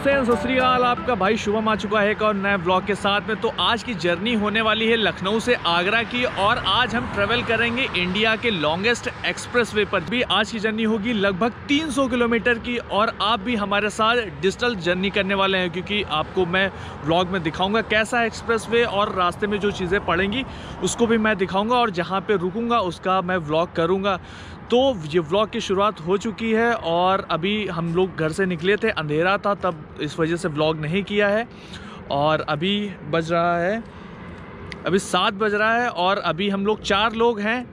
नमस्ते, सत आपका भाई शुभम आ चुका है एक और नए ब्लॉग के साथ में। तो आज की जर्नी होने वाली है लखनऊ से आगरा की और आज हम ट्रेवल करेंगे इंडिया के लॉन्गेस्ट एक्सप्रेसवे पर। भी आज की जर्नी होगी लगभग 300 किलोमीटर की और आप भी हमारे साथ डिजिटल जर्नी करने वाले हैं, क्योंकि आपको मैं ब्लॉग में दिखाऊँगा कैसा एक्सप्रेस और रास्ते में जो चीज़ें पड़ेंगी, उसको भी मैं दिखाऊँगा और जहाँ पर रुकूँगा, उसका मैं ब्लॉग करूँगा। तो ये व्लॉग की शुरुआत हो चुकी है और अभी हम लोग घर से निकले थे, अंधेरा था, तब इस वजह से व्लॉग नहीं किया है। और अभी बज रहा है, अभी सात बज रहा है और अभी हम लोग चार लोग हैं,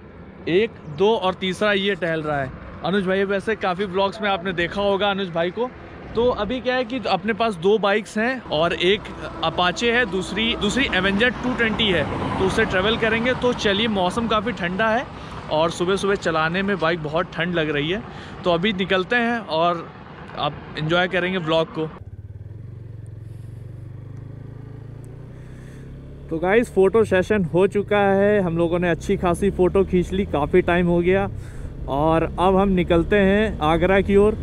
एक, दो और तीसरा ये टहल रहा है। अनुज भाई, वैसे काफ़ी ब्लॉग्स में आपने देखा होगा अनुज भाई को। तो अभी क्या है कि अपने पास दो बाइक्स हैं और एक अपाचे है, दूसरी दूसरी एवेंजर 220 है। तो उससे ट्रेवल करेंगे। तो चलिए, मौसम काफ़ी ठंडा है। और सुबह सुबह चलाने में बाइक बहुत ठंड लग रही है। तो अभी निकलते हैं और आप इन्जॉय करेंगे ब्लॉग को। तो गाइस फ़ोटो सेशन हो चुका है। हम लोगों ने अच्छी खासी फ़ोटो खींच ली, काफ़ी टाइम हो गया। और अब हम निकलते हैं आगरा की ओर।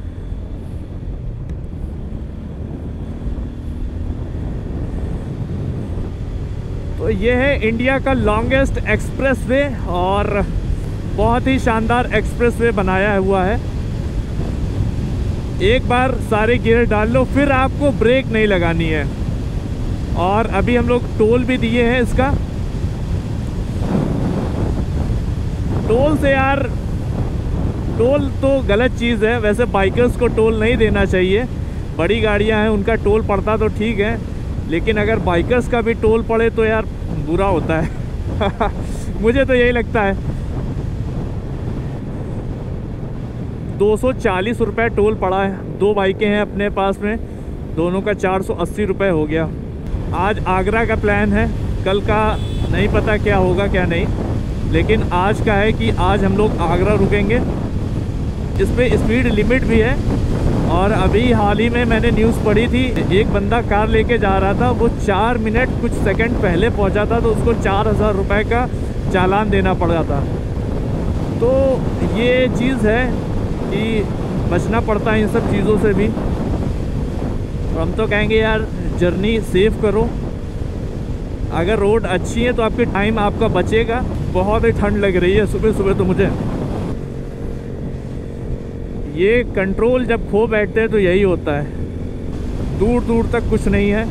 तो ये है इंडिया का लॉन्गेस्ट एक्सप्रेस वे और बहुत ही शानदार एक्सप्रेस वे बनाया हुआ है। एक बार सारे गियर डाल लो, फिर आपको ब्रेक नहीं लगानी है। और अभी हम लोग टोल भी दिए हैं इसका। टोल से यार, टोल तो गलत चीज़ है। वैसे बाइकर्स को टोल नहीं देना चाहिए। बड़ी गाड़ियाँ हैं, उनका टोल पड़ता तो ठीक है। लेकिन अगर बाइकर्स का भी टोल पड़े तो यार बुरा होता है। मुझे तो यही लगता है। दो सौ टोल पड़ा है। दो बाइकें हैं अपने पास में। दोनों का चार सौ हो गया। आज आगरा का प्लान है। कल का नहीं पता क्या होगा, क्या नहीं। लेकिन आज का है कि आज हम लोग आगरा रुकेंगे। इसमें स्पीड लिमिट भी है। और अभी हाल ही में मैंने न्यूज़ पढ़ी थी, एक बंदा कार लेके जा रहा था। वो चार मिनट कुछ सेकंड पहले पहुँचा था तो उसको चार हज़ार रुपये का चालान देना पड़ रहा था। तो ये चीज़ है कि बचना पड़ता है इन सब चीज़ों से भी। और हम तो कहेंगे, यार, जर्नी सेफ़ करो। अगर रोड अच्छी है तो आपके टाइम आपका बचेगा। बहुत ही ठंड लग रही है सुबह सुबह तो मुझे। ये कंट्रोल जब खो बैठते हैं तो यही होता है। दूर दूर तक कुछ नहीं है।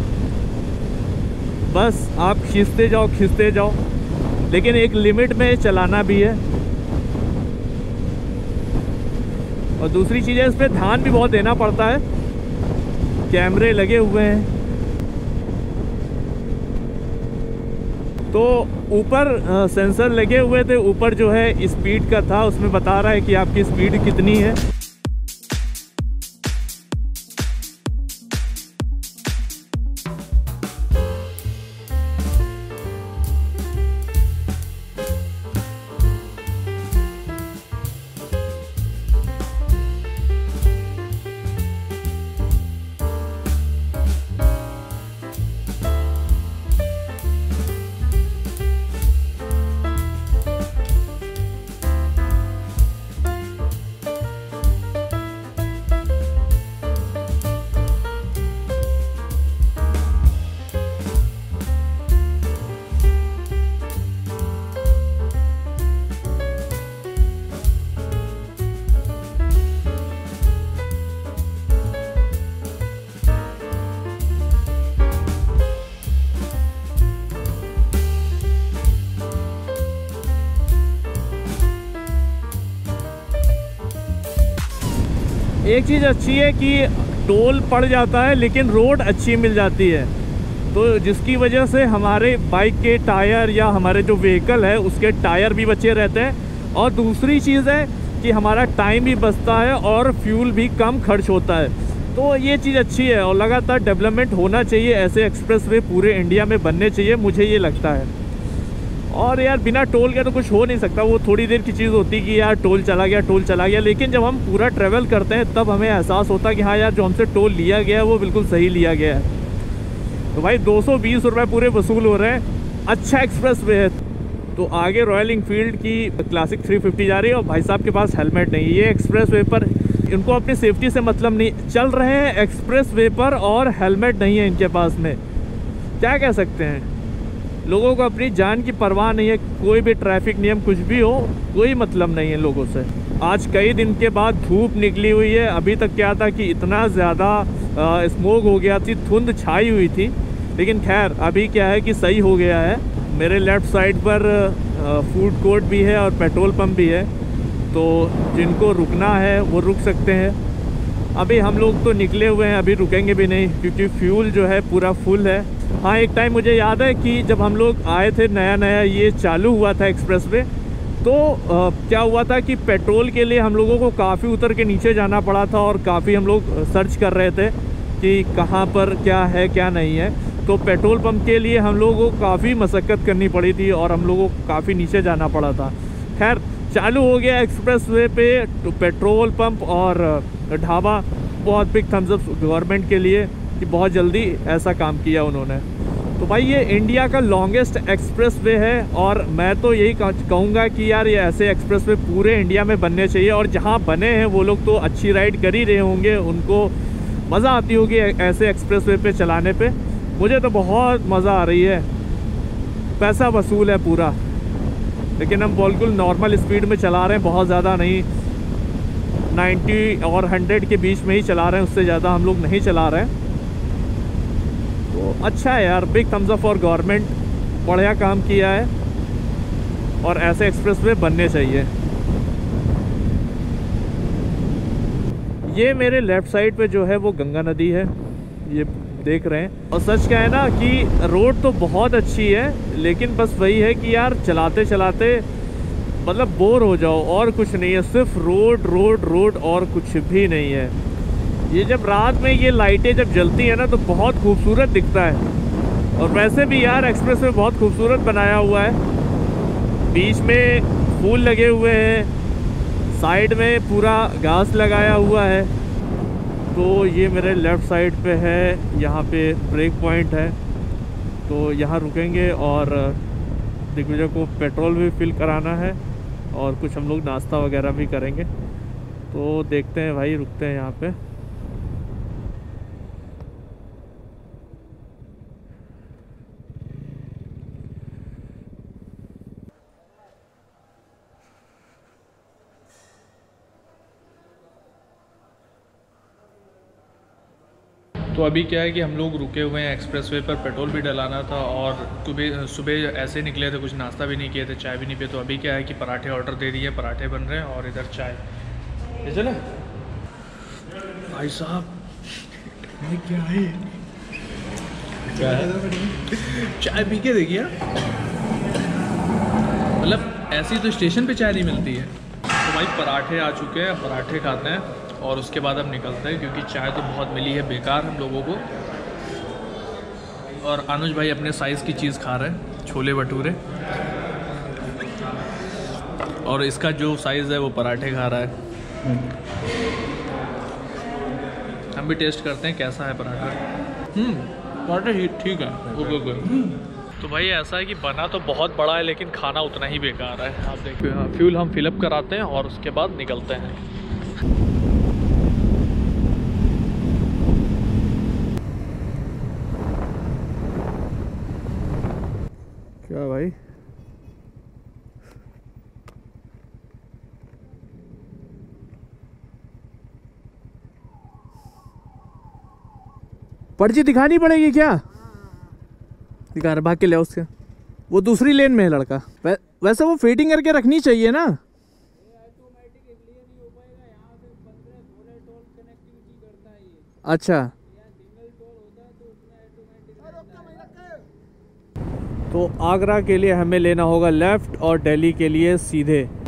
बस आप खींचते जाओ खींचते जाओ। लेकिन एक लिमिट में चलाना भी है। और दूसरी चीज़ है, इस पर ध्यान भी बहुत देना पड़ता है। कैमरे लगे हुए हैं। तो ऊपर सेंसर लगे हुए थे, ऊपर जो है, स्पीड का था, उसमें बता रहा है कि आपकी स्पीड कितनी है। एक चीज़ अच्छी है कि टोल पड़ जाता है, लेकिन रोड अच्छी मिल जाती है। तो जिसकी वजह से हमारे बाइक के टायर या हमारे जो व्हीकल है, उसके टायर भी बचे रहते हैं। और दूसरी चीज़ है कि हमारा टाइम भी बचता है और फ्यूल भी कम खर्च होता है। तो ये चीज़ अच्छी है और लगातार डेवलपमेंट होना चाहिए, ऐसे एक्सप्रेस पूरे इंडिया में बनने चाहिए, मुझे ये लगता है। और यार, बिना टोल के तो कुछ हो नहीं सकता। वो थोड़ी देर की चीज़ होती कि यार, टोल चला गया, टोल चला गया। लेकिन जब हम पूरा ट्रैवल करते हैं, तब हमें एहसास होता है कि हाँ यार, जो हमसे टोल लिया गया है, वो बिल्कुल सही लिया गया है। तो भाई, दो सौ पूरे वसूल हो रहे हैं। अच्छा एक्सप्रेस वे है। तो आगे रॉयल इनफील्ड की क्लासिक 350 जा रही है और भाई साहब के पास हेलमेट नहीं। ये एक्सप्रेस वे पर, इनको अपनी सेफ्टी से मतलब नहीं। चल रहे हैं एक्सप्रेस वे पर और हेलमेट नहीं है इनके पास में। क्या कह सकते हैं? लोगों को अपनी जान की परवाह नहीं है, कोई भी ट्रैफ़िक नियम कुछ भी हो, कोई मतलब नहीं है लोगों से। आज कई दिन के बाद धूप निकली हुई है, अभी तक क्या था कि इतना ज़्यादा स्मोक हो गया थी, धुंध छाई हुई थी। लेकिन खैर, अभी क्या है कि सही हो गया है। मेरे लेफ़्ट साइड पर फ़ूड कोर्ट भी है और पेट्रोल पंप भी है। तो जिनको रुकना है, वो रुक सकते हैं। अभी हम लोग तो निकले हुए हैं, अभी रुकेंगे भी नहीं, क्योंकि फ्यूल जो है पूरा फुल है। हाँ एक टाइम मुझे याद है कि जब हम लोग आए थे नया नया ये चालू हुआ था एक्सप्रेस वे तो आ, क्या हुआ था कि पेट्रोल के लिए हम लोगों को काफ़ी उतर के नीचे जाना पड़ा था और काफ़ी हम लोग सर्च कर रहे थे कि कहाँ पर क्या है क्या नहीं है। तो पेट्रोल पंप के लिए हम लोगों को काफ़ी मशक्क़त करनी पड़ी थी और हम लोगों को काफ़ी नीचे जाना पड़ा था। खैर चालू हो गया एक्सप्रेस वे पे तो पेट्रोल पंप और ढाबा बहुत बिग थम्सअप गवर्नमेंट के लिए। कि बहुत जल्दी ऐसा काम किया उन्होंने। तो भाई ये इंडिया का लॉन्गेस्ट एक्सप्रेस वे है और मैं तो यही कहूँगा कि यार ये ऐसे एक्सप्रेस वे पूरे इंडिया में बनने चाहिए और जहाँ बने हैं वो लोग तो अच्छी राइड कर ही रहे होंगे, उनको मज़ा आती होगी ऐसे एक्सप्रेस वे पे चलाने पे। मुझे तो बहुत मज़ा आ रही है। पैसा वसूल है पूरा। लेकिन हम बिल्कुल नॉर्मल स्पीड में चला रहे हैं, बहुत ज़्यादा नहीं। 90 और 100 के बीच में ही चला रहे हैं, उससे ज़्यादा हम लोग नहीं चला रहे हैं। तो अच्छा है यार big thumbs up for government बढ़िया काम किया है और ऐसे एक्सप्रेस वे बनने चाहिए। ये मेरे लेफ़्ट साइड पे जो है वो गंगा नदी है, ये देख रहे हैं। और सच क्या है ना कि रोड तो बहुत अच्छी है, लेकिन बस वही है कि यार चलाते चलाते मतलब बोर हो जाओ, और कुछ नहीं है, सिर्फ़ रोड रोड रोड और कुछ भी नहीं है। ये जब रात में ये लाइटें जब जलती हैं ना तो बहुत खूबसूरत दिखता है। और वैसे भी यार, एक्सप्रेस वे बहुत खूबसूरत बनाया हुआ है। बीच में फूल लगे हुए हैं, साइड में पूरा घास लगाया हुआ है। तो ये मेरे लेफ़्ट साइड पे है, यहाँ पे ब्रेक पॉइंट है। तो यहाँ रुकेंगे और दिग्विजय को पेट्रोल भी फिल कराना है और कुछ हम लोग नाश्ता वगैरह भी करेंगे। तो देखते हैं भाई, रुकते हैं यहाँ पे। तो अभी क्या है कि हम लोग रुके हुए हैं एक्सप्रेस वे पर पेट्रोल भी डलाना था और सुबह सुबह ऐसे निकले थे, कुछ नाश्ता भी नहीं किए थे, चाय भी नहीं पिए तो अभी क्या है कि पराठे ऑर्डर दे दिए, पराठे बन रहे हैं और इधर चाय। चले। भाई साहब क्या है? क्या है? चाय पी के देखिए मतलब ऐसी तो स्टेशन पे चाय नहीं मिलती है। तो भाई पराठे आ चुके हैं, पराठे खाते हैं। और उसके बाद हम निकलते हैं क्योंकि चाय तो बहुत मिली है बेकार हम लोगों को। और अनुज भाई अपने साइज़ की चीज़ खा रहे हैं छोले भटूरे। और इसका जो साइज़ है वो पराठे खा रहा है। हम भी टेस्ट करते हैं कैसा है पराठा? हम्म, पराठा ठीक है। ओके ओके तो भाई ऐसा है कि बना तो बहुत बड़ा है लेकिन खाना उतना ही बेकार है। आप देखिए फ्यूल हम फिलअप कराते हैं और उसके बाद निकलते हैं क्या भाई पर्ची दिखानी पड़ेगी क्या? दिखा रहा भाग के ले उसके। वो दूसरी लेन में है लड़का। वै, वैसे वो फिटिंग करके रखनी चाहिए ना। अच्छा। तो आगरा के लिए हमें लेना होगा लेफ़्ट और दिल्ली के लिए सीधे।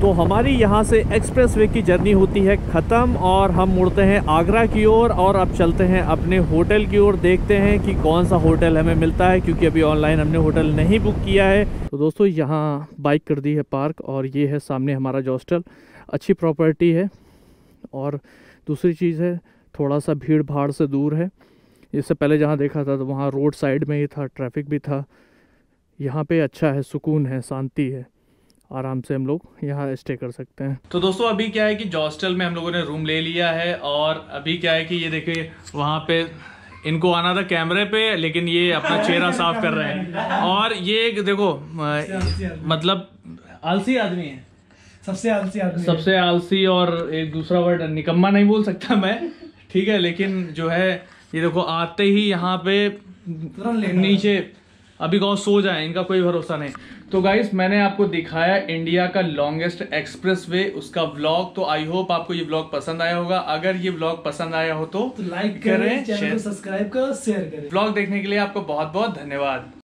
तो हमारी यहाँ से एक्सप्रेस वे की जर्नी होती है ख़त्म और हम मुड़ते हैं आगरा की ओर और, और अब चलते हैं अपने होटल की ओर। देखते हैं कि कौन सा होटल हमें मिलता है क्योंकि अभी ऑनलाइन हमने होटल नहीं बुक किया है। तो दोस्तों यहाँ बाइक कर दी है पार्क और ये है सामने हमारा जो हॉस्टल अच्छी प्रॉपर्टी है और दूसरी चीज़ है थोड़ा सा भीड़ भाड़ से दूर है। इससे पहले जहाँ देखा था तो वहाँ रोड साइड में ही था ट्रैफ़िक भी था। यहाँ पे अच्छा है सुकून है शांति है। आराम से हम लोग यहाँ स्टे कर सकते हैं। तो दोस्तों अभी क्या है कि जॉस्टल में हम लोगों ने रूम ले लिया है और अभी क्या है कि ये देखिए वहाँ पे इनको आना था कैमरे पे लेकिन ये अपना चेहरा साफ़ कर रहे हैं। और ये एक देखो मतलब आलसी आदमी है। सबसे आलसी आदमी सबसे आलसी और एक दूसरा वर्ड निकम्मा नहीं बोल सकता मैं ठीक है लेकिन जो है ये देखो आते ही यहाँ पे नीचे अभी गाँव सो जाए इनका कोई भरोसा नहीं। तो गाइस मैंने आपको दिखाया इंडिया का लॉन्गेस्ट एक्सप्रेस वे उसका ब्लॉग तो आई होप आपको ये ब्लॉग पसंद आया होगा। अगर ये ब्लॉग पसंद आया हो तो, तो लाइक करें चैनल को सब्सक्राइब करें शेयर करें। ब्लॉग देखने के लिए आपको बहुत बहुत धन्यवाद।